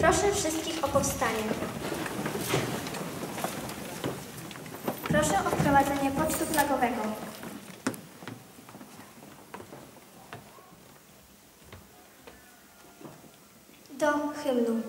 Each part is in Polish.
Proszę wszystkich o powstanie. Proszę o wprowadzenie pocztu flagowego. Do hymnu.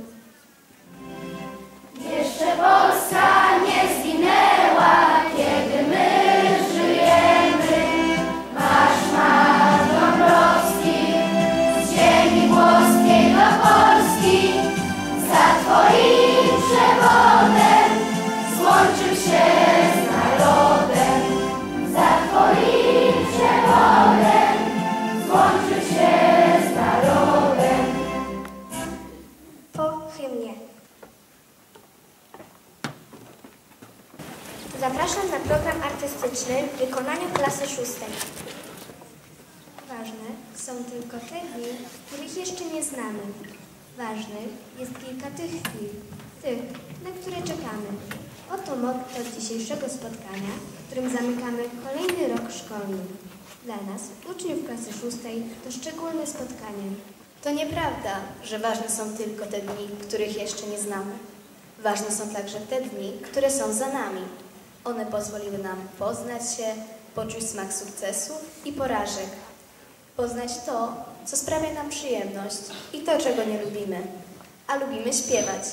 Artystyczny w wykonaniu klasy szóstej. Ważne są tylko te dni, których jeszcze nie znamy. Ważnych jest kilka tych chwil, tych, na które czekamy. Oto motto dzisiejszego spotkania, którym zamykamy kolejny rok szkolny. Dla nas, uczniów klasy szóstej, to szczególne spotkanie. To nieprawda, że ważne są tylko te dni, których jeszcze nie znamy. Ważne są także te dni, które są za nami. One pozwoliły nam poznać się, poczuć smak sukcesów i porażek. Poznać to, co sprawia nam przyjemność i to, czego nie lubimy. A lubimy śpiewać.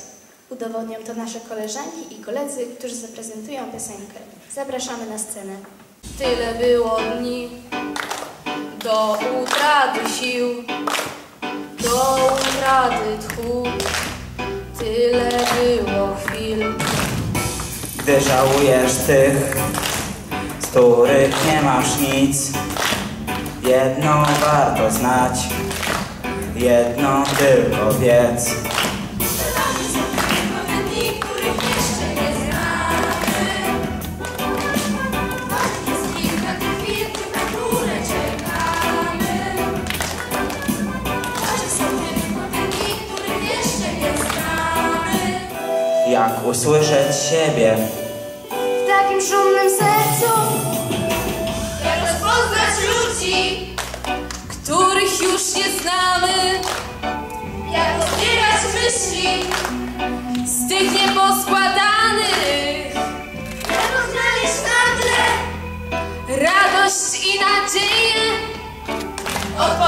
Udowodnią to nasze koleżanki i koledzy, którzy zaprezentują piosenkę. Zapraszamy na scenę. Tyle było dni do utraty sił, do utraty tchu. Tyle było chwil. Gdy żałujesz tych, z których nie masz nic, jedno warto znać, jedno tylko wiedz. Jak usłyszeć siebie, takim szumnym sercu. Jak rozpoznać ludzi których już nie znamy, Jak odbierać myśli z tych nieposkładanych, Jak odnaleźć nagle radość i nadzieję. Odpowiedzi szukaj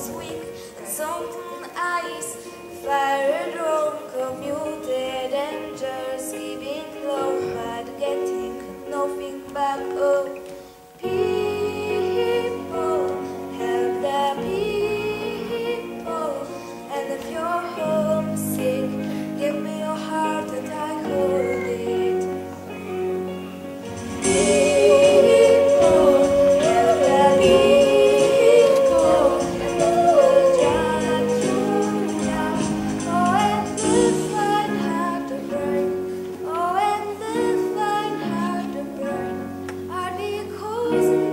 was weak and sunken eyes, fired wrong, commuted and just giving low, but getting nothing back. Oh. always